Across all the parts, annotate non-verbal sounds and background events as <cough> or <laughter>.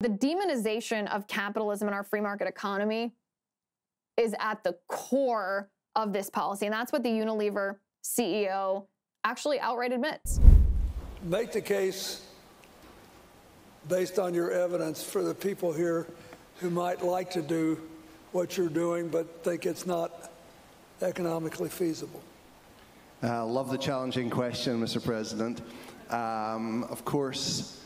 The demonization of capitalism in our free market economy is at the core of this policy. And that's what the Unilever CEO actually outright admits. Make the case based on your evidence for the people here who might like to do what you're doing but think it's not economically feasible. I uh, love the challenging question, Mr. President. Um, of course,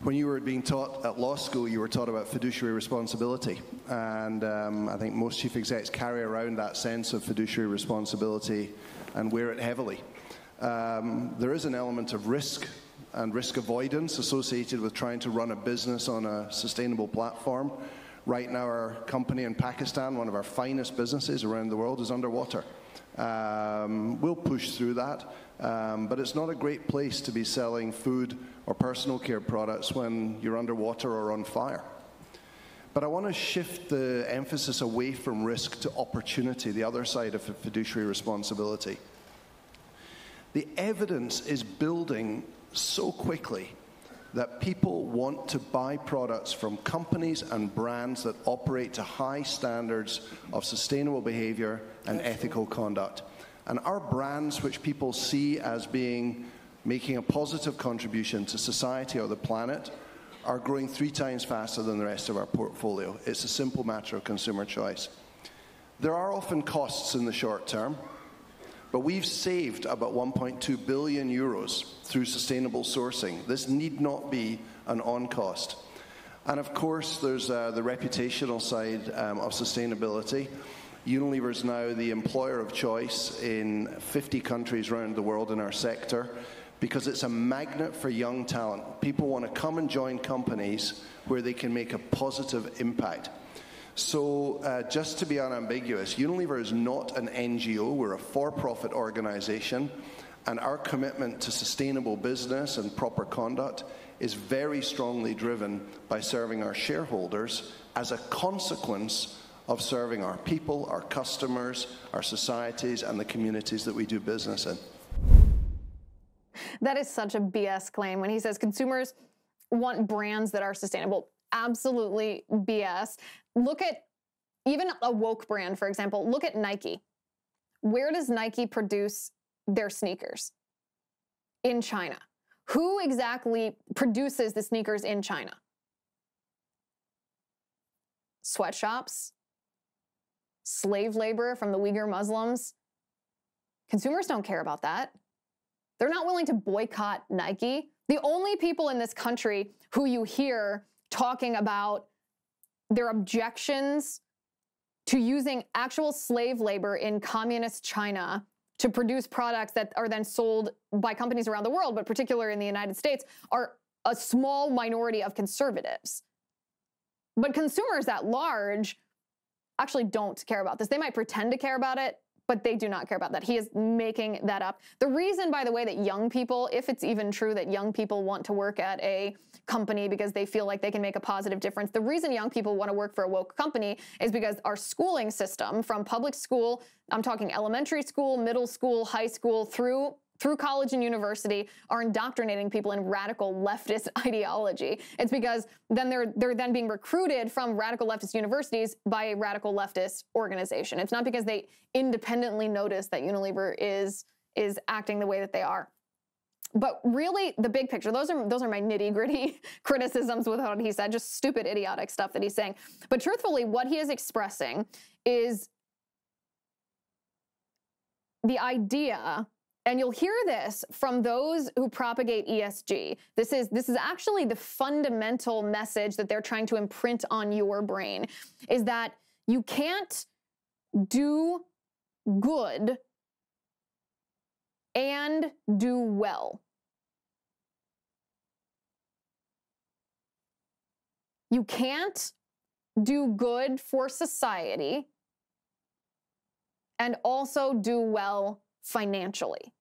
when you were being taught at law school, you were taught about fiduciary responsibility. And um, I think most chief execs carry around that sense of fiduciary responsibility and wear it heavily. Um, there is an element of risk and risk avoidance associated with trying to run a business on a sustainable platform. Right now, our company in Pakistan, one of our finest businesses around the world, is underwater. Um, we'll push through that, um, but it's not a great place to be selling food or personal care products when you're underwater or on fire. But I want to shift the emphasis away from risk to opportunity, the other side of fiduciary responsibility. The evidence is building so quickly that people want to buy products from companies and brands that operate to high standards of sustainable behavior and ethical conduct. And our brands, which people see as being making a positive contribution to society or the planet, are growing three times faster than the rest of our portfolio. It's a simple matter of consumer choice. There are often costs in the short term. But we've saved about 1.2 billion euros through sustainable sourcing. This need not be an on cost. And of course, there's uh, the reputational side um, of sustainability. Unilever is now the employer of choice in 50 countries around the world in our sector because it's a magnet for young talent. People want to come and join companies where they can make a positive impact. So, uh, just to be unambiguous, Unilever is not an NGO, we're a for profit organisation, and our commitment to sustainable business and proper conduct is very strongly driven by serving our shareholders as a consequence of serving our people, our customers, our societies, and the communities that we do business in. That is such a BS claim when he says consumers want brands that are sustainable absolutely BS. Look at even a woke brand, for example, look at Nike. Where does Nike produce their sneakers? In China. Who exactly produces the sneakers in China? Sweatshops? Slave labor from the Uyghur Muslims? Consumers don't care about that. They're not willing to boycott Nike. The only people in this country who you hear talking about their objections to using actual slave labor in communist China to produce products that are then sold by companies around the world, but particularly in the United States, are a small minority of conservatives. But consumers at large actually don't care about this. They might pretend to care about it, but they do not care about that. He is making that up. The reason, by the way, that young people, if it's even true that young people want to work at a company because they feel like they can make a positive difference, the reason young people want to work for a woke company is because our schooling system, from public school, I'm talking elementary school, middle school, high school, through through college and university are indoctrinating people in radical leftist <laughs> ideology. It's because then they're they're then being recruited from radical leftist universities by a radical leftist organization. It's not because they independently notice that Unilever is is acting the way that they are. But really, the big picture, those are those are my nitty gritty <laughs> criticisms with what he said, just stupid, idiotic stuff that he's saying. But truthfully, what he is expressing is the idea and you'll hear this from those who propagate ESG. This is this is actually the fundamental message that they're trying to imprint on your brain is that you can't do good and do well. You can't do good for society and also do well financially.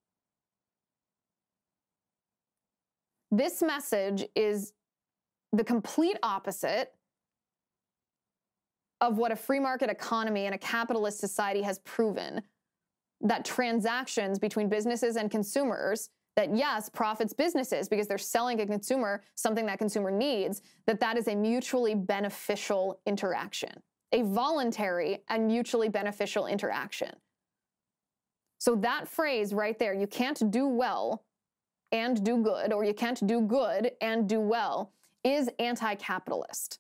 This message is the complete opposite of what a free market economy and a capitalist society has proven that transactions between businesses and consumers that yes, profits businesses because they're selling a consumer something that consumer needs, that that is a mutually beneficial interaction, a voluntary and mutually beneficial interaction. So that phrase right there, you can't do well and do good, or you can't do good and do well, is anti capitalist.